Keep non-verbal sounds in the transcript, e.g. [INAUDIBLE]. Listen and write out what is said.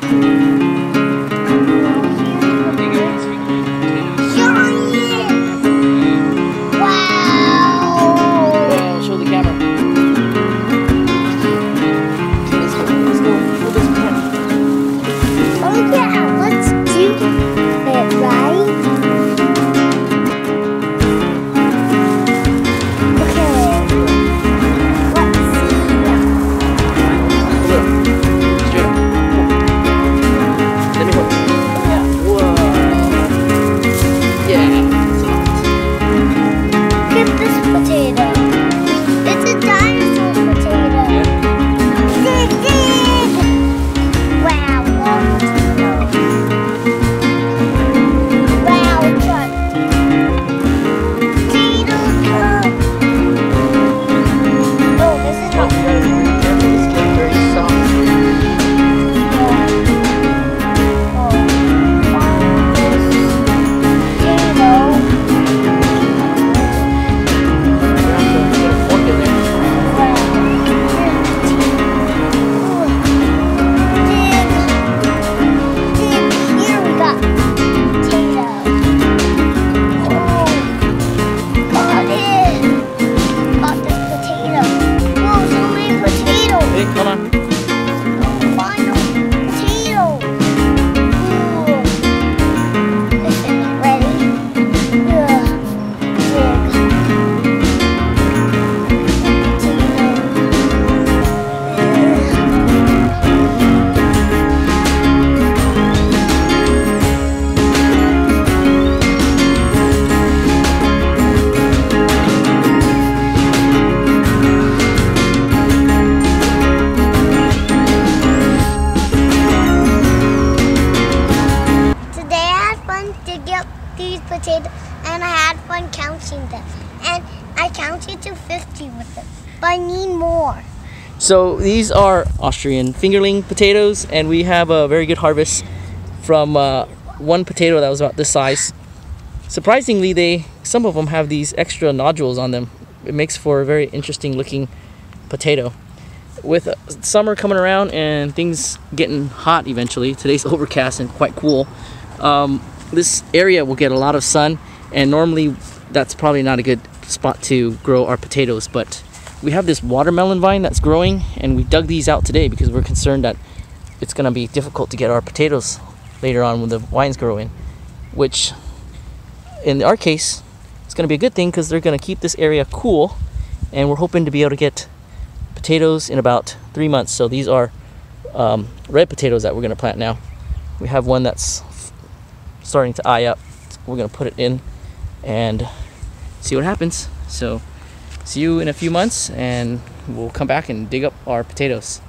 Wow! Potatoes and I had fun counting them. And I counted to 50 with them. But I need more. So these are Austrian fingerling potatoes, and we have a very good harvest from uh, one potato that was about this size. Surprisingly, they some of them have these extra nodules on them. It makes for a very interesting looking potato. With uh, summer coming around and things getting hot eventually, today's [LAUGHS] overcast and quite cool. Um, this area will get a lot of sun, and normally that's probably not a good spot to grow our potatoes, but we have this watermelon vine that's growing and we dug these out today because we're concerned that it's going to be difficult to get our potatoes later on when the vines grow in which in our case it's going to be a good thing because they're going to keep this area cool and we're hoping to be able to get potatoes in about three months. So these are um, red potatoes that we're going to plant now. We have one that's starting to eye up we're to put it in and see what happens so see you in a few months and we'll come back and dig up our potatoes.